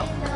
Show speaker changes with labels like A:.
A: Oh.